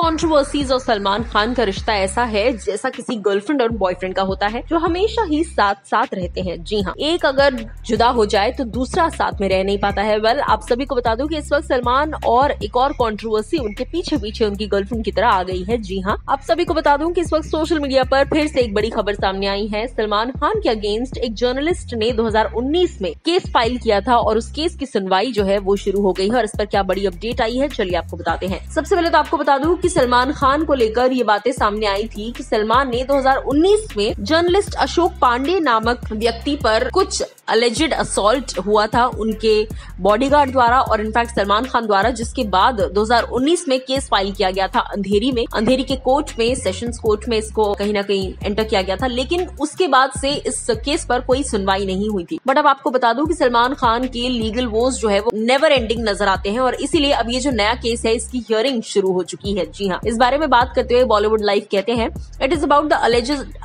Controversies और सलमान खान का रिश्ता ऐसा है जैसा किसी गर्लफ्रेंड और बॉयफ्रेंड का होता है, जो हमेशा ही साथ साथ रहते हैं। जी हाँ एक अगर जुदा हो जाए तो दूसरा साथ में रह नहीं पाता है। वेल आप सभी को बता दूँ कि इस वक्त सलमान और एक और कॉन्ट्रोवर्सी उनके पीछे पीछे उनकी गर्लफ्रेंड की तरह आ गई है। जी हाँ आप सभी को बता दूँ कि इस वक्त सोशल मीडिया पर फिर से एक बड़ी खबर सामने आई है। सलमान खान के अगेंस्ट एक जर्नलिस्ट ने 2019 में केस फ़ाइल किया था और उस केस की सुनवाई जो है वो शुरू हो गई है और इस पर क्या बड़ी अपडेट आई है, चलिए आपको बताते हैं। सबसे पहले तो आपको बता दूँ कि सलमान खान को लेकर ये बातें सामने आई थी कि सलमान ने 2019 में जर्नलिस्ट अशोक पांडे नामक व्यक्ति पर कुछ अलेजेड असोल्ट हुआ था उनके बॉडीगार्ड द्वारा और इनफैक्ट सलमान खान द्वारा, जिसके बाद 2019 में केस फ़ाइल किया गया था अंधेरी में। अंधेरी के कोर्ट में सेशंस कोर्ट में इसको कहीं ना कहीं एंटर किया गया था, लेकिन उसके बाद से इस केस पर कोई सुनवाई नहीं हुई थी। बट अब आपको बता दूँ कि सलमान खान के लीगल वोज जो है वो नेवर एंडिंग नज़र आते हैं और इसीलिए अब ये जो नया केस है, इसकी हियरिंग शुरू हो चुकी है। जी हाँ इस बारे में बात करते हुए बॉलीवुड लाइफ कहते हैं it is about the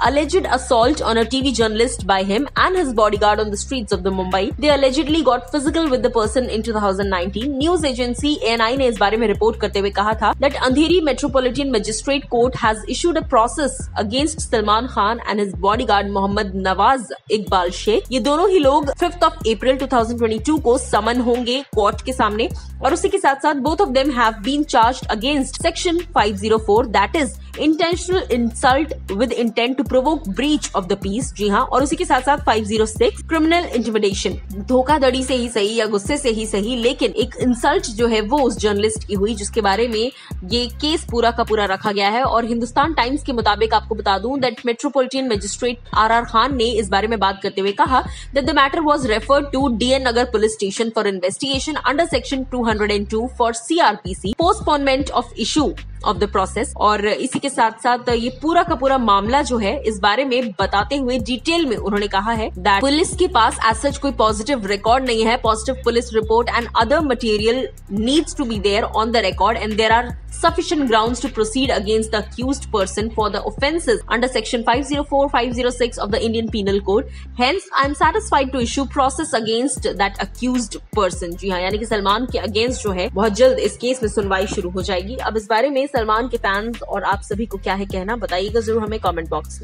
alleged assault on a TV journalist by him and his on the the streets of the Mumbai. They allegedly got physical with the person in 2019. News agency ANI ने इस बारे में report करते हुए कहा था that Andheri Metropolitan Magistrate Court has issued a process against Salman Khan and his bodyguard Mohammad Nawaz Iqbal Sheikh. ये दोनों ही लोग 5th of April 2022 को समन होंगे कोर्ट के सामने और उसी के साथ साथ both of them have been charged against section 504 that is intentional insult with intent to provoke breach of the peace जी हाँ और उसी के साथ साथ 506 क्रिमिनल इंटिमिडेशन धोखाधड़ी से ही सही या गुस्से से ही सही, लेकिन एक इंसल्ट जो है वो उस जर्नलिस्ट की हुई, जिसके बारे में ये केस पूरा का पूरा रखा गया है। और हिंदुस्तान टाइम्स के मुताबिक आपको बता दूँ that metropolitan magistrate R R Khan ने इस बारे में बात करते हुए कहा that the matter was referred to D N Nagar police station for investigation under section 202 for CrPC postponement of issue of the process और इसी के साथ साथ ये पूरा का पूरा मामला जो है, इस बारे में बताते हुए डिटेल में उन्होंने कहा है दैट पुलिस के पास एज सच कोई पॉजिटिव रिकॉर्ड नहीं है। Positive police report and other material needs to be there on the record and there are sufficient grounds to proceed against the accused person for the offences under section 504 506 of the Indian Penal Code. Hence, I am satisfied to issue process against that accused person. जी हाँ यानी कि सलमान के against जो है, बहुत जल्द इस केस में सुनवाई शुरू हो जाएगी। अब इस बारे में सलमान के फैंस और आप सभी को क्या है कहना, बताइएगा ज़रूर हमें कमेंट बॉक्स में।